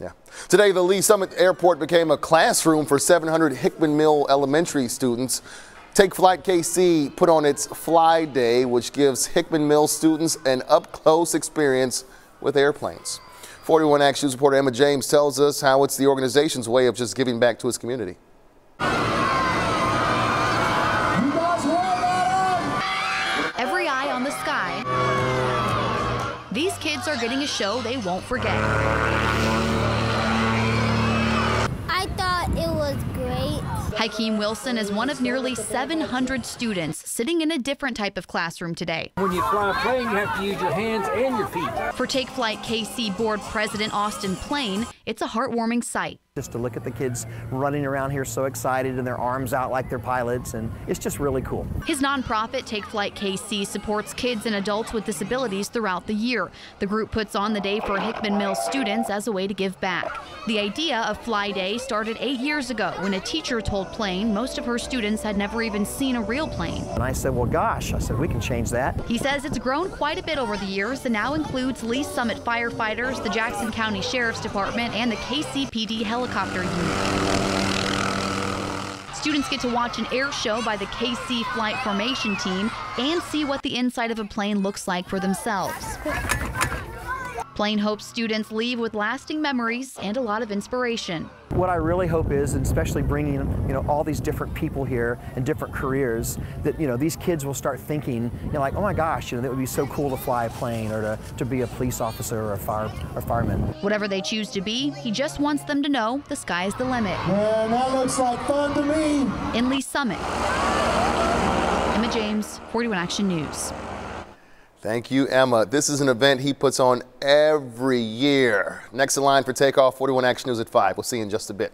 Yeah. Today, the Lee's Summit Airport became a classroom for 700 Hickman Mills Elementary students. Take Flight KC put on its Fly Day, which gives Hickman Mills students an up-close experience with airplanes. 41 Action News reporter Emma James tells us how it's the organization's way of just giving back to its community. Every eye on the sky. These kids are getting a show they won't forget. Hakeem Wilson is one of nearly 700 students sitting in a different type of classroom today. When you fly a plane, you have to use your hands and your feet. For Take Flight KC board president Austin Plain, it's a heartwarming sight. Just to look at the kids running around here so excited and their arms out like they're pilots, and it's just really cool. His nonprofit, Take Flight KC, supports kids and adults with disabilities throughout the year. The group puts on the day for Hickman Mills students as a way to give back. The idea of Fly Day started eight years ago when a teacher told Plain most of her students had never even seen a real plane. And I said, well, gosh, I said, we can change that. He says it's grown quite a bit over the years and now includes Lee's Summit firefighters, the Jackson County Sheriff's Department, and the KCPD helicopter unit. Students get to watch an air show by the KC Flight Formation Team and see what the inside of a plane looks like for themselves. Plain hopes students leave with lasting memories and a lot of inspiration. What I really hope is, and especially bringing you know all these different people here and different careers, that you know these kids will start thinking, you know, like, oh my gosh, you know, that would be so cool to fly a plane or to, to be a police officer or a fire or fireman. Whatever they choose to be, he just wants them to know the sky's the limit. Man, that looks like fun to me. In Lee's Summit, Emma James, 41 Action News. Thank you, Emma. This is an event he puts on every year. Next in line for takeoff, 41 Action News at 5. We'll see you in just a bit.